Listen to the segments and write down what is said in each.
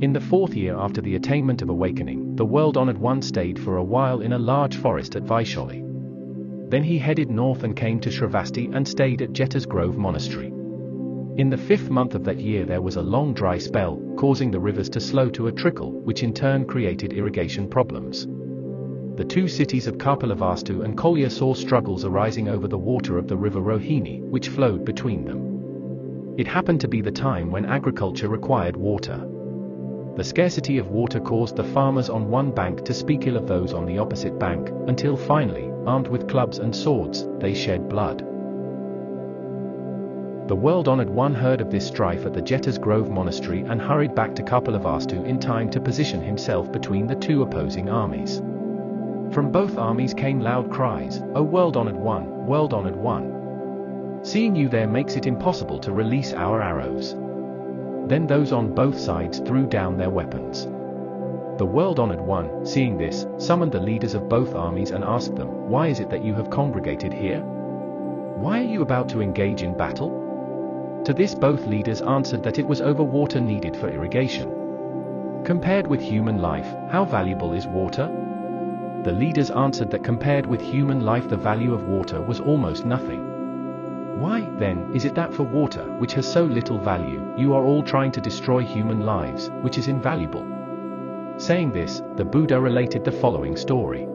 In the fourth year after the attainment of awakening, the world-honored one stayed for a while in a large forest at Vaishali. Then he headed north and came to Shravasti and stayed at Jeta's Grove Monastery. In the fifth month of that year there was a long dry spell, causing the rivers to slow to a trickle, which in turn created irrigation problems. The two cities of Kapilavastu and Koliya saw struggles arising over the water of the river Rohini, which flowed between them. It happened to be the time when agriculture required water. The scarcity of water caused the farmers on one bank to speak ill of those on the opposite bank, until finally, armed with clubs and swords, they shed blood. The world-honored one heard of this strife at the Jeta's Grove Monastery and hurried back to Kapilavastu in time to position himself between the two opposing armies. From both armies came loud cries, O world-honored one, world-honored one! Seeing you there makes it impossible to release our arrows. Then those on both sides threw down their weapons. The world-honored one, seeing this, summoned the leaders of both armies and asked them, Why is it that you have congregated here? Why are you about to engage in battle? To this both leaders answered that it was over water needed for irrigation. Compared with human life, how valuable is water? The leaders answered that compared with human life the value of water was almost nothing. Why, then, is it that for water, which has so little value, you are all trying to destroy human lives, which is invaluable? Saying this, the Buddha related the following story.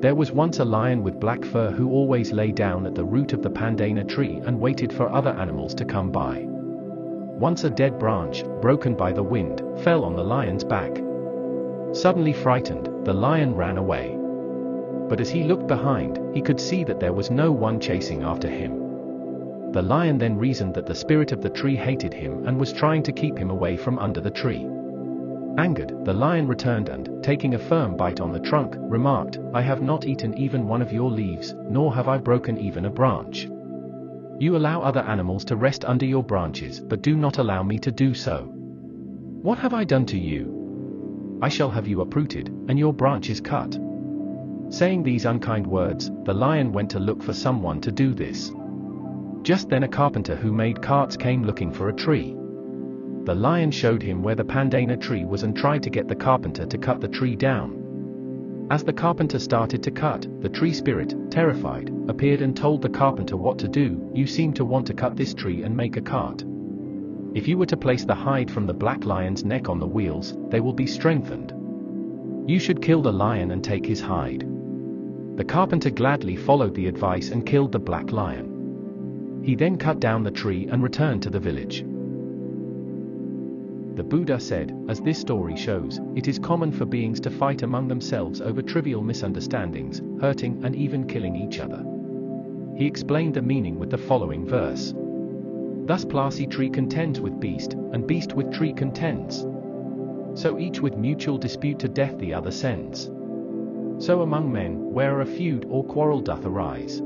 There was once a lion with black fur who always lay down at the root of the pandana tree and waited for other animals to come by. Once a dead branch, broken by the wind, fell on the lion's back. Suddenly frightened, the lion ran away but as he looked behind, he could see that there was no one chasing after him. The lion then reasoned that the spirit of the tree hated him and was trying to keep him away from under the tree. Angered, the lion returned and, taking a firm bite on the trunk, remarked, I have not eaten even one of your leaves, nor have I broken even a branch. You allow other animals to rest under your branches, but do not allow me to do so. What have I done to you? I shall have you uprooted, and your branches cut. Saying these unkind words, the lion went to look for someone to do this. Just then a carpenter who made carts came looking for a tree. The lion showed him where the pandana tree was and tried to get the carpenter to cut the tree down. As the carpenter started to cut, the tree spirit, terrified, appeared and told the carpenter what to do, you seem to want to cut this tree and make a cart. If you were to place the hide from the black lion's neck on the wheels, they will be strengthened. You should kill the lion and take his hide. The carpenter gladly followed the advice and killed the black lion. He then cut down the tree and returned to the village. The Buddha said, as this story shows, it is common for beings to fight among themselves over trivial misunderstandings, hurting and even killing each other. He explained the meaning with the following verse. Thus Plasi tree contends with beast, and beast with tree contends. So each with mutual dispute to death the other sends. So among men, where a feud or quarrel doth arise,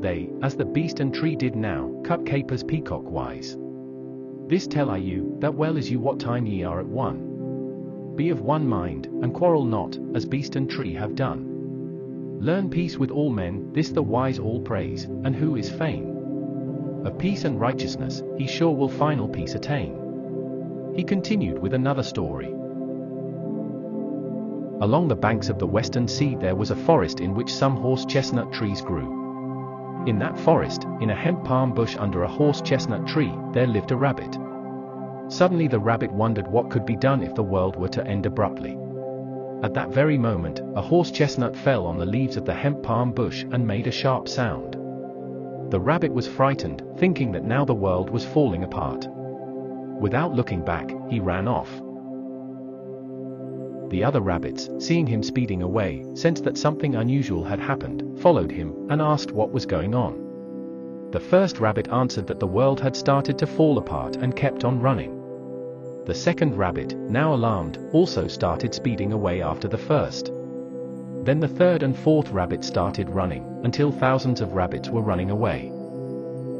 they, as the beast and tree did now, cut capers peacock wise. This tell I you, that well as you what time ye are at one. Be of one mind, and quarrel not, as beast and tree have done. Learn peace with all men, this the wise all praise, and who is fain. Of peace and righteousness, he sure will final peace attain. He continued with another story. Along the banks of the western sea there was a forest in which some horse chestnut trees grew. In that forest, in a hemp palm bush under a horse chestnut tree, there lived a rabbit. Suddenly the rabbit wondered what could be done if the world were to end abruptly. At that very moment, a horse chestnut fell on the leaves of the hemp palm bush and made a sharp sound. The rabbit was frightened, thinking that now the world was falling apart. Without looking back, he ran off. The other rabbits, seeing him speeding away, sensed that something unusual had happened, followed him, and asked what was going on. The first rabbit answered that the world had started to fall apart and kept on running. The second rabbit, now alarmed, also started speeding away after the first. Then the third and fourth rabbit started running, until thousands of rabbits were running away.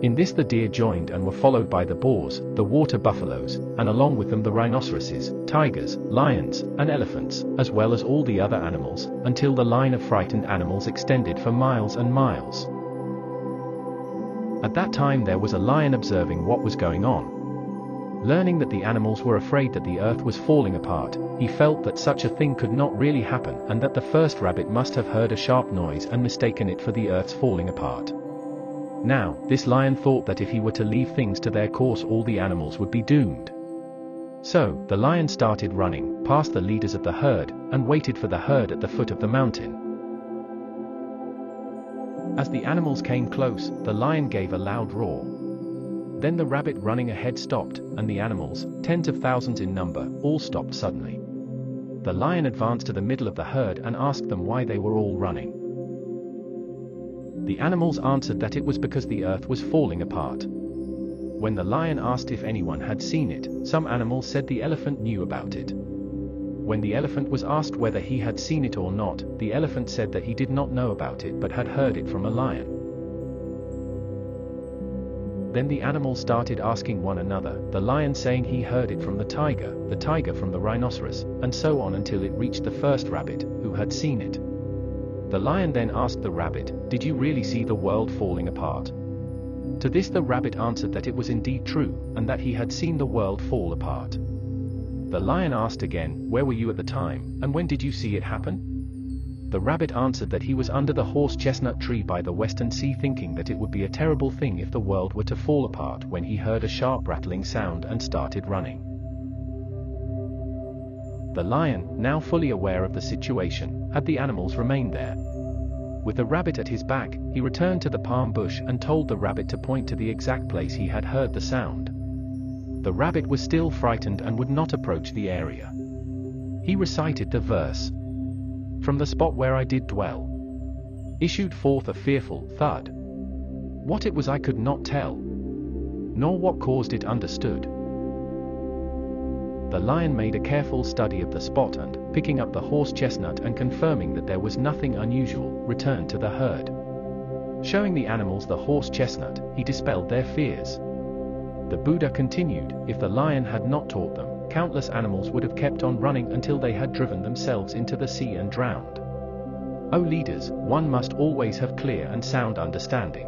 In this the deer joined and were followed by the boars, the water buffaloes, and along with them the rhinoceroses, tigers, lions, and elephants, as well as all the other animals, until the line of frightened animals extended for miles and miles. At that time there was a lion observing what was going on. Learning that the animals were afraid that the earth was falling apart, he felt that such a thing could not really happen and that the first rabbit must have heard a sharp noise and mistaken it for the earth's falling apart. Now, this lion thought that if he were to leave things to their course all the animals would be doomed. So, the lion started running, past the leaders of the herd, and waited for the herd at the foot of the mountain. As the animals came close, the lion gave a loud roar. Then the rabbit running ahead stopped, and the animals, tens of thousands in number, all stopped suddenly. The lion advanced to the middle of the herd and asked them why they were all running. The animals answered that it was because the earth was falling apart. When the lion asked if anyone had seen it, some animals said the elephant knew about it. When the elephant was asked whether he had seen it or not, the elephant said that he did not know about it but had heard it from a lion. Then the animals started asking one another, the lion saying he heard it from the tiger, the tiger from the rhinoceros, and so on until it reached the first rabbit, who had seen it. The lion then asked the rabbit, Did you really see the world falling apart? To this the rabbit answered that it was indeed true, and that he had seen the world fall apart. The lion asked again, Where were you at the time, and when did you see it happen? The rabbit answered that he was under the horse chestnut tree by the western sea thinking that it would be a terrible thing if the world were to fall apart when he heard a sharp rattling sound and started running. The lion, now fully aware of the situation, had the animals remain there. With the rabbit at his back, he returned to the palm bush and told the rabbit to point to the exact place he had heard the sound. The rabbit was still frightened and would not approach the area. He recited the verse, from the spot where I did dwell. Issued forth a fearful thud. What it was I could not tell, nor what caused it understood. The lion made a careful study of the spot and, picking up the horse chestnut and confirming that there was nothing unusual, returned to the herd. Showing the animals the horse chestnut, he dispelled their fears. The Buddha continued, if the lion had not taught them, countless animals would have kept on running until they had driven themselves into the sea and drowned. O leaders, one must always have clear and sound understanding.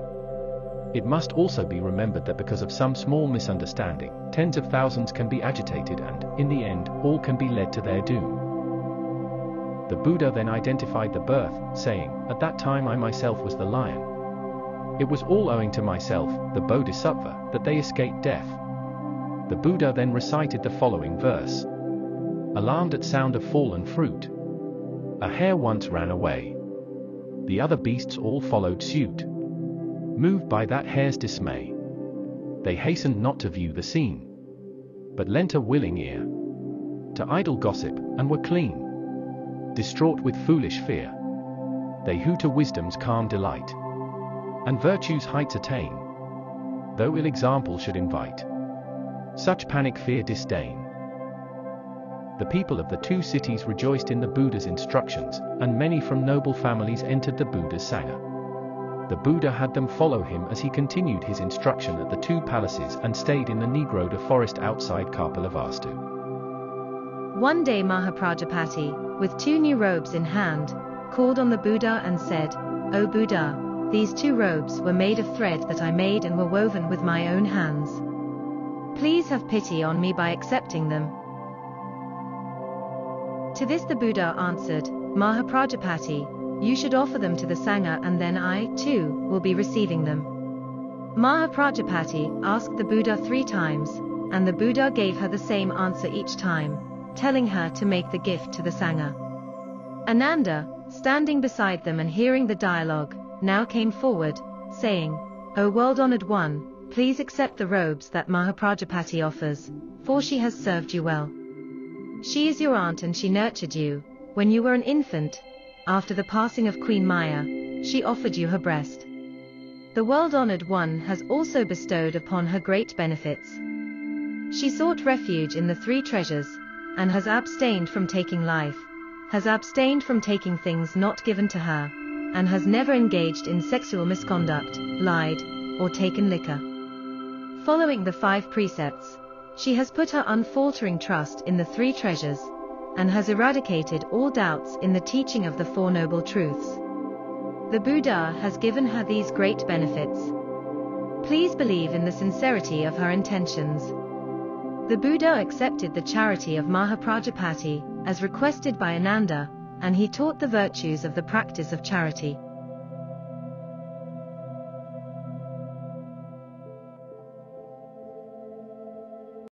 It must also be remembered that because of some small misunderstanding, tens of thousands can be agitated and, in the end, all can be led to their doom. The Buddha then identified the birth, saying, At that time I myself was the lion. It was all owing to myself, the Bodhisattva, that they escaped death. The Buddha then recited the following verse. Alarmed at sound of fallen fruit. A hare once ran away. The other beasts all followed suit. Moved by that hare's dismay. They hastened not to view the scene. But lent a willing ear. To idle gossip, and were clean. Distraught with foolish fear. They who to wisdom's calm delight. And virtue's heights attain. Though ill example should invite. Such panic fear disdain. The people of the two cities rejoiced in the Buddha's instructions, and many from noble families entered the Buddha's Sangha. The Buddha had them follow him as he continued his instruction at the two palaces and stayed in the Nigrodha forest outside Kapilavastu. One day Mahaprajapati, with two new robes in hand, called on the Buddha and said, O Buddha, these two robes were made of thread that I made and were woven with my own hands. Please have pity on me by accepting them. To this the Buddha answered, Mahaprajapati, you should offer them to the Sangha and then I, too, will be receiving them. Mahaprajapati asked the Buddha three times, and the Buddha gave her the same answer each time, telling her to make the gift to the Sangha. Ananda, standing beside them and hearing the dialogue, now came forward, saying, O world-honored one, Please accept the robes that Mahaprajapati offers, for she has served you well. She is your aunt and she nurtured you, when you were an infant. After the passing of Queen Maya, she offered you her breast. The world-honored one has also bestowed upon her great benefits. She sought refuge in the three treasures, and has abstained from taking life, has abstained from taking things not given to her, and has never engaged in sexual misconduct, lied, or taken liquor. Following the five precepts, she has put her unfaltering trust in the three treasures, and has eradicated all doubts in the teaching of the Four Noble Truths. The Buddha has given her these great benefits. Please believe in the sincerity of her intentions. The Buddha accepted the charity of Mahaprajapati, as requested by Ananda, and he taught the virtues of the practice of charity.